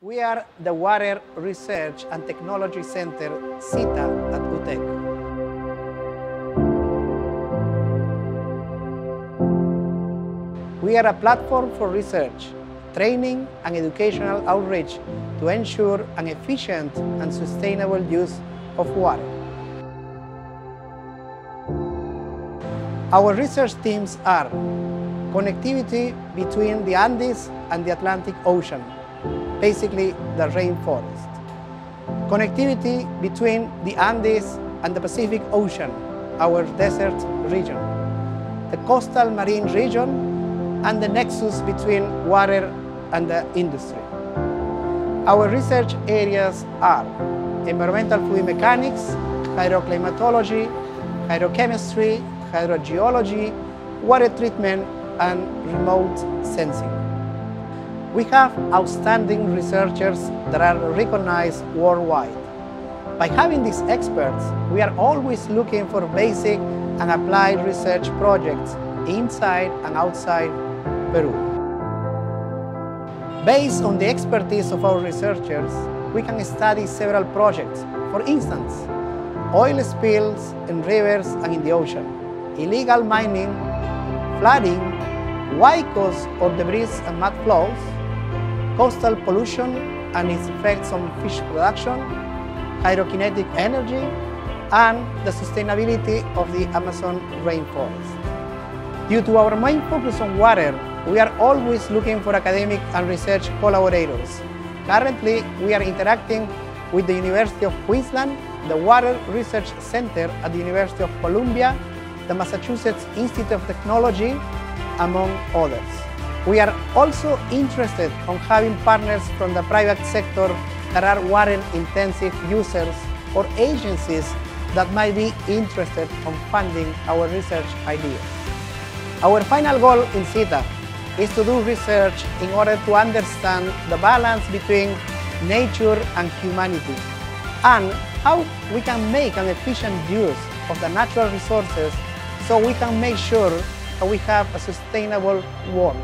We are the Water Research and Technology Center, CITA, at UTEC. We are a platform for research, training, and educational outreach to ensure an efficient and sustainable use of water. Our research teams are connectivity between the Andes and the Atlantic Ocean, basically the rainforest. Connectivity between the Andes and the Pacific Ocean, our desert region. The coastal marine region and the nexus between water and the industry. Our research areas are environmental fluid mechanics, hydroclimatology, hydrochemistry, hydrogeology, water treatment, and remote sensing. We have outstanding researchers that are recognized worldwide. By having these experts, we are always looking for basic and applied research projects inside and outside Peru. Based on the expertise of our researchers, we can study several projects. For instance, oil spills in rivers and in the ocean, illegal mining, flooding, huaicos or debris and mud flows, coastal pollution and its effects on fish production, hydrokinetic energy, and the sustainability of the Amazon rainforest. Due to our main focus on water, we are always looking for academic and research collaborators. Currently, we are interacting with the University of Queensland, the Water Research Center at the University of Columbia, the Massachusetts Institute of Technology, among others. We are also interested on having partners from the private sector that are water-intensive users or agencies that might be interested on funding our research ideas. Our final goal in CITA is to do research in order to understand the balance between nature and humanity and how we can make an efficient use of the natural resources so we can make sure that we have a sustainable world.